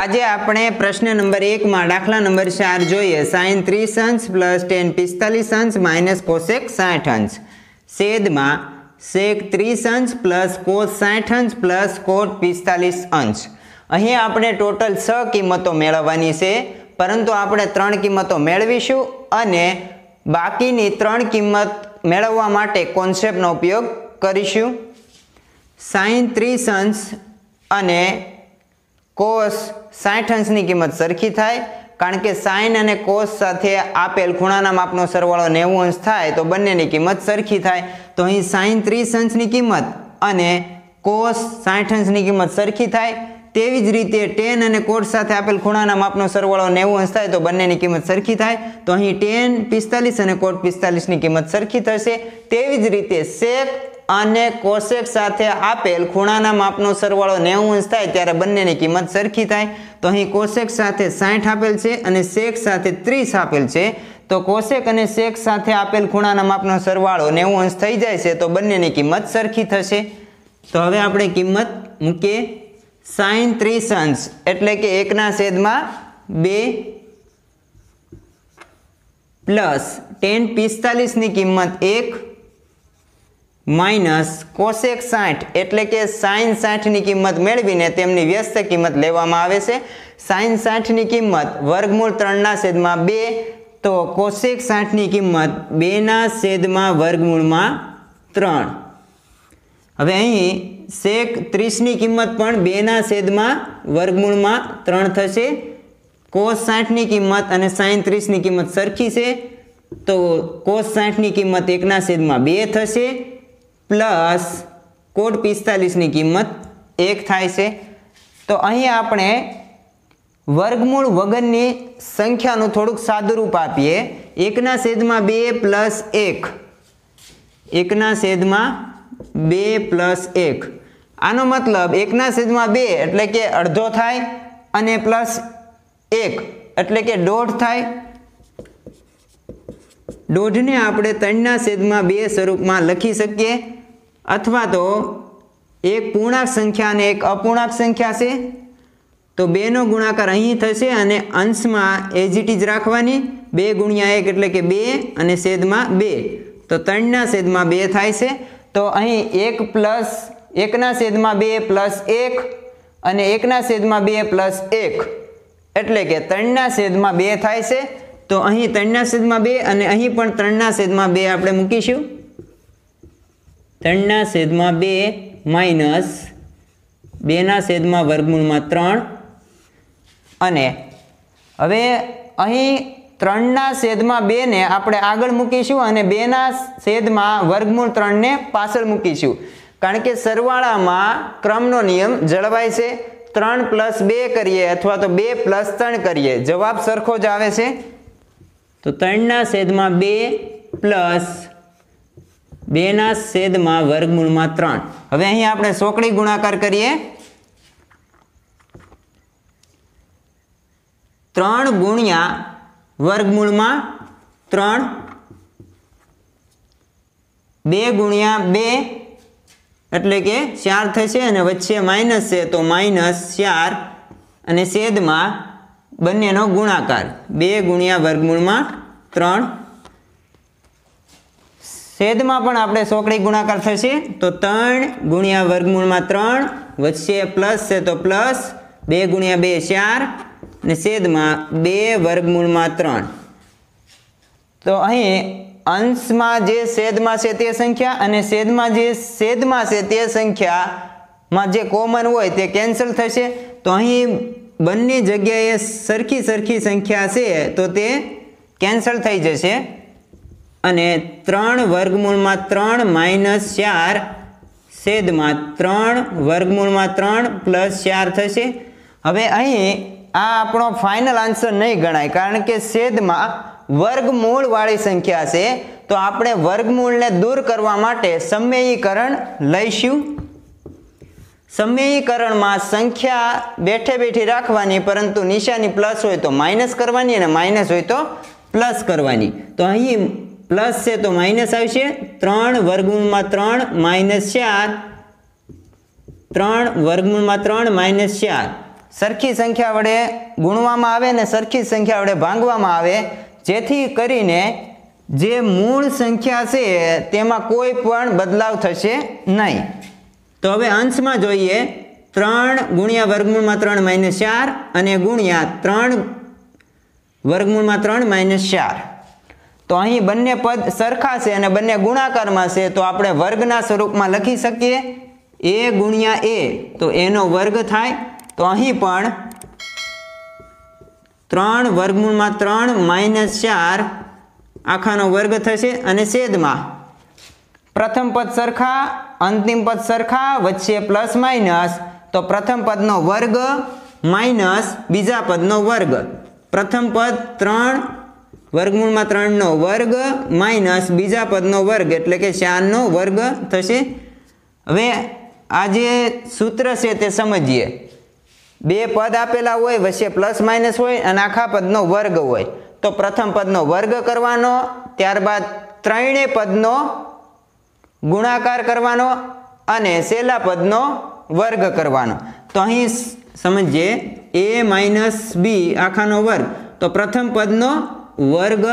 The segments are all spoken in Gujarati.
આજે આપણે પ્રશ્ન નંબર એકમાં દાખલા નંબર ચાર જોઈએ. સાઈન ત્રીસ અંશ પ્લસ ટેન પિસ્તાલીસ અંશ માઇનસ કોસેક સાઠ અંશ. છેદમાં શેક ત્રીસ અંશ પ્લસ કોસ સાઠ અંશ પ્લસ કોટ પિસ્તાલીસ અંશ. અહીં આપણે ટોટલ છ કિંમતો મેળવવાની છે. પરંતુ આપણે ત્રણ કિંમતો મેળવીશું અને બાકીની ત્રણ કિંમત મેળવવા માટે કોન્સેપ્ટનો ઉપયોગ કરીશું. સાઈન ત્રીસ અંશ અને કોસ સાઠ અંશની કિંમત સરખી થાય, કારણ કે સાઈન અને કોસ સાથે આપેલ ખૂણાના માપનો સરવાળો નેવું અંશ થાય, તો બંનેની કિંમત સરખી થાય. તો અહીં સાઈન ત્રીસ અંશની કિંમત અને કોસ સાઠ અંશની કિંમત સરખી થાય. તેવી જ રીતે ટેન અને કોટ સાથે આપેલ ખૂણાના માપનો સરવાળો નેવું અંશ થાય, તો બંનેની કિંમત સરખી થાય. તો અહીં ટેન પિસ્તાલીસ અને કોટ પિસ્તાલીસની કિંમત સરખી થશે. તેવી જ રીતે સેક અને કોશેક સાથે આપેલ ખૂણાના માપનો સરવાળો નેવું અંશ થાય ત્યારે બંનેની કિંમત સરખી થાય. તો અહીં કોશેક સાથે સાઠ આપેલ છે અને શેક સાથે ત્રીસ આપેલ છે. તો કોશેક અને શેક સાથે આપેલ ખૂણાના માપનો સરવાળો નેવું અંશ થઈ જાય છે તો બંનેની કિંમત સરખી થશે. તો હવે આપણે કિંમત મૂકીએ. સાઈન ત્રીસ અંશ એટલે કે એકના છેદમાં બે પ્લસ ટેન પિસ્તાલીસની કિંમત એક માઇનસ કોસેક સાઠ એટલે કે સાઈન સાઠની કિંમત મેળવીને તેમની વ્યસ્ત કિંમત લેવામાં આવે છે. સાઈન સાઠની કિંમત વર્ગમૂળ ત્રણના છેદમાં બે, તો કોસેક સાઠની કિંમત બેના છેદમાં વર્ગમૂળમાં ત્રણ. હવે અહીં શેક ત્રીસની કિંમત પણ બેના છેદમાં વર્ગમૂળમાં ત્રણ થશે. કોસ સાઠની કિંમત અને સાઈન ત્રીસની કિંમત સરખી છે. તો કોસ સાઠની કિંમત એકના છેદમાં બે થશે. પ્લસ કોટ પિસ્તાલીસની કિંમત એક થાય છે. તો અહીં આપણે વર્ગમૂળ વગરની સંખ્યાનું થોડુંક સાદુરૂપ આપીએ. એકના છેદમાં બે પ્લસ એક. એકના છેદમાં બે પ્લસ એક. આનો મતલબ એકના છેદમાં બે એટલે કે અડધો થાય અને પ્લસ એક એટલે કે દોઢ થાય. દોઢને આપણે ત્રણના છેદમાં બે સ્વરૂપમાં લખી શકીએ. અથવા તો એક પૂર્ણાંક સંખ્યા અને એક અપૂર્ણાંક સંખ્યા છે, તો બેનો ગુણાકાર અહીં થશે અને અંશમાં એજીટી જ રાખવાની. બે ગુણ્યા એક એટલે કે બે અને છેદમાં બે. તો ત્રણના છેદમાં બે થાય છે. તો અહીં એક પ્લસ એકના છેદમાં બે પ્લસ એક અને એકના છેદમાં બે પ્લસ એક. એટલે કે ત્રણના છેદમાં બે થાય છે. તો અહીં ત્રણના છેદમાં બે અને અહીં પણ ત્રણના છેદમાં બે આપણે મૂકીશું. ત્રણના છેદમાં બે માઇનસ બેના છેદમાં વર્ગમૂળમાં ત્રણ. અને હવે અહીં ત્રણના છેદમાં બેને આપણે આગળ મૂકીશું અને બેના છેદમાં વર્ગમૂળ ત્રણને પાછળ મૂકીશું. કારણ કે સરવાળામાં ક્રમનો નિયમ જળવાય છે. ત્રણ પ્લસ બે કરીએ અથવા તો બે પ્લસ ત્રણ કરીએ. જવાબ સરખો જ આવે છે. તો ત્રણના છેદમાં બે પ્લસ બેના છેદમાં વર્ગમૂળમાં ત્રણ. હવે અહીં આપણે સોકડી ગુણાકાર કરીએ. ત્રણ ગુણ્યા વર્ગમૂળમાં ત્રણ. બે ગુણ્યા બે એટલે કે ચાર થશે અને વચ્ચે માઇનસ છે તો માઇનસ ચાર અને છેદમાં બંનેનો ગુણાકાર. બે ગુણ્યા વર્ગમૂળમાં ત્રણ. છેદમાં પણ આપણે સોકડી ગુણાકાર થશે, તો ત્રણ ગુણ્યા વર્ગમૂળમાં ત્રણ વચ્ચે પ્લસ છે તો પ્લસ બે ગુણ્યા બે ચાર, અને છેદમાં બે વર્ગમૂળમાં ત્રણ. તો અહીં અંશમાં જે છેદમાં છે તે સંખ્યા અને છેદમાં જે છેદમાં છે તે સંખ્યામાં જે કોમન હોય તે કેન્સલ થશે. તો અહીં બંને જગ્યાએ સરખી સરખી સંખ્યા છે તો તે કેન્સલ થઈ જશે. અને ત્રણ વર્ગમૂળમાં ત્રણ માઇનસ ચાર, છેદમાં ત્રણ વર્ગમૂળમાં ત્રણ પ્લસ ચાર થશે. હવે અહીં આ આપણો ફાઇનલ આન્સર નહીં ગણાય, કારણ કે છેદમાં વર્ગમૂળવાળી સંખ્યા છે, તો આપણે વર્ગમૂળને દૂર કરવા માટે સમયીકરણ લઈશું. સમયીકરણમાં સંખ્યા બેઠે બેઠી રાખવાની, પરંતુ નિશાની પ્લસ હોય તો માઇનસ કરવાની અને માઇનસ હોય તો પ્લસ કરવાની. તો અહીં પ્લસ છે તો માઇનસ આવશે. ત્રણ વર્ગમૂળમાં ત્રણ માઇનસ ચાર. ત્રણ વર્ગમૂળમાં ત્રણ માઇનસ ચાર. સરખી સંખ્યા વડે ગુણવામાં આવે ને સરખી સંખ્યા વડે ભાંગવામાં આવે. જેથી કરીને જે મૂળ સંખ્યા છે તેમાં કોઈ પણ બદલાવ થશે નહીં. તો હવે અંશમાં જોઈએ. ત્રણ ગુણ્યા વર્ગમૂળમાં ત્રણ માઇનસ ચાર અને ગુણ્યા ત્રણ વર્ગમૂળમાં ત્રણ માઇનસ ચાર. તો અહીં બંને પદ સરખા છે અને બંને ગુણાકારમાં છે, તો આપણે વર્ગના સ્વરૂપમાં લખી શકીએ. એ ગુણ્યા એ, તો એનો વર્ગ થાય. તો અહીં પણ ત્રણ વર્ગમૂળમાં ત્રણ માઇનસ ચાર આખાનો વર્ગ થશે અને છેદમાં. પ્રથમ પદ સરખા, અંતિમ પદ સરખા, વચ્ચે પ્લસ માઇનસ. તો પ્રથમ પદનો વર્ગ માઇનસ બીજા પદનો વર્ગ. પ્રથમ પદ ત્રણ વર્ગમૂળમાં ત્રણનો વર્ગ માઇનસ બીજા પદનો વર્ગ એટલે કે ચારનો વર્ગ થશે. હવે આ જે સૂત્ર છે તે સમજીએ. બે પદ આપેલા હોય, વચ્ચે પ્લસ માઇનસ હોય અને આખા પદનો વર્ગ હોય. તો પ્રથમ પદનો વર્ગ કરવાનો, ત્યારબાદ ત્રણેય પદનો ગુણાકાર કરવાનો અને છેલ્લા પદનો વર્ગ કરવાનો. તો અહીં સમજીએ. એ માઇનસ બી આખાનો વર્ગ. તો પ્રથમ પદનો વર્ગ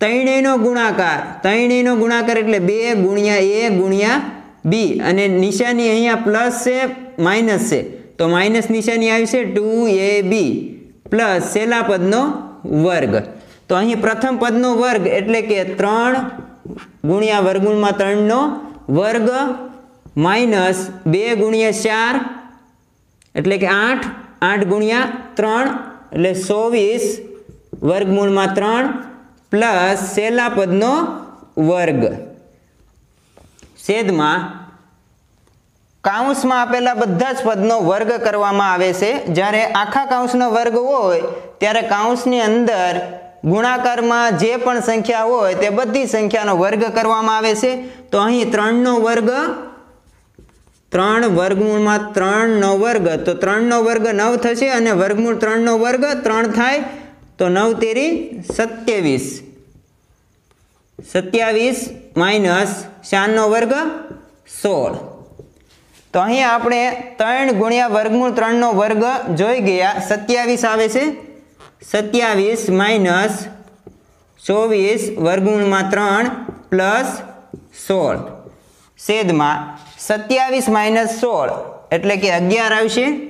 ત્રણેયનો ગુણાકાર. ત્રણેયનો ગુણાકાર એટલે બે ગુણ્યા એ ગુણ્યા બી. અને નિશાની અહીંયા પ્લસ છે, માઇનસ છે. તો માઇનસ નિશાની આવી છે ટુ એ બી પ્લસ છેલ્લા પદનો વર્ગ. તો અહીં પ્રથમ પદનો વર્ગ એટલે કે ત્રણ ગુણ્યા વર્ગુણમાં ત્રણનો વર્ગ માઇનસ બે ગુણ્યા ચાર એટલે કે આઠ આઠ ગુણ્યા ત્રણ એટલે ચોવીસ વર્ગમૂળમાં ત્રણ પ્લસ છેલ્લા પદનો વર્ગ. છેદમાં કાઉન્સમાં આપેલા બધા જ પદનો વર્ગ કરવામાં આવે છે. જ્યારે આખા કાઉન્સનો વર્ગ હોય, ત્યારે કાઉન્સની અંદર ગુણાકારમાં જે પણ સંખ્યા હોય, તે બધી સંખ્યાનો વર્ગ કરવામાં આવે છે. તો અહીં ત્રણનો વર્ગ, ત્રણ વર્ગમૂળમાં ત્રણનો વર્ગ. તો ત્રણનો વર્ગ નવ થશે અને વર્ગમૂળ ત્રણનો વર્ગ ત્રણ થાય તો નવ તેરી સત્યાવીસ. સત્યાવીસ માઇનસ ચારનો વર્ગ સોળ. તો અહીં આપણે ત્રણ ગુણ્યા વર્ગમૂળ ત્રણનો વર્ગ જોઈ ગયા. સત્યાવીસ આવે છે. સત્યાવીસ માઇનસ ચોવીસ વર્ગમૂળમાં ત્રણ પ્લસ સોળ. છેદમાં સત્યાવીસ માઇનસ સોળ એટલે કે અગિયાર આવશે.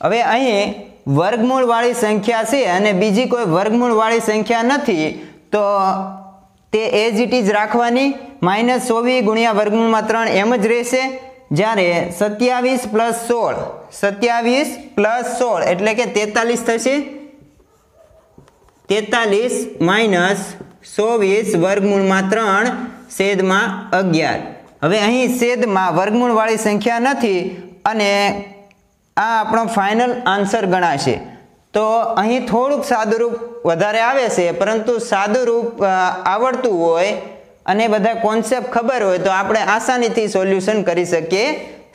હવે અહીં વર્ગમૂળવાળી સંખ્યા છે અને બીજી કોઈ વર્ગમૂળવાળી સંખ્યા નથી, તો તે એજ ઇટ ઇઝ રાખવાની માઇનસ ચોવીસ ગુણ્યા વર્ગમૂળમાં ત્રણ એમ જ રહેશે. જ્યારે સત્યાવીસ પ્લસ સોળ, સત્યાવીસ પ્લસ સોળ એટલે કે તેતાલીસ થશે. તેતાલીસ માઇનસ ચોવીસ વર્ગમૂળમાં ત્રણ, છેદમાં અગિયાર. હવે અહીં છેદમાં વર્ગમૂળવાળી સંખ્યા નથી અને આ આપણો ફાઇનલ આન્સર ગણાશે. તો અહીં થોડુંક સાદુરૂપ વધારે આવે છે, પરંતુ સાદુરૂપ આવડતું હોય અને બધા કોન્સેપ્ટ ખબર હોય તો આપણે આસાનીથી સોલ્યુશન કરી શકીએ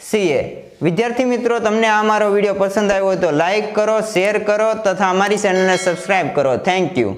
છીએ. વિદ્યાર્થી મિત્રો, તમને આ મારો વીડિયો પસંદ આવ્યો હોય તો લાઈક કરો શેર કરો તથા અમારી ચેનલને સબસ્ક્રાઈબ કરો. Thank you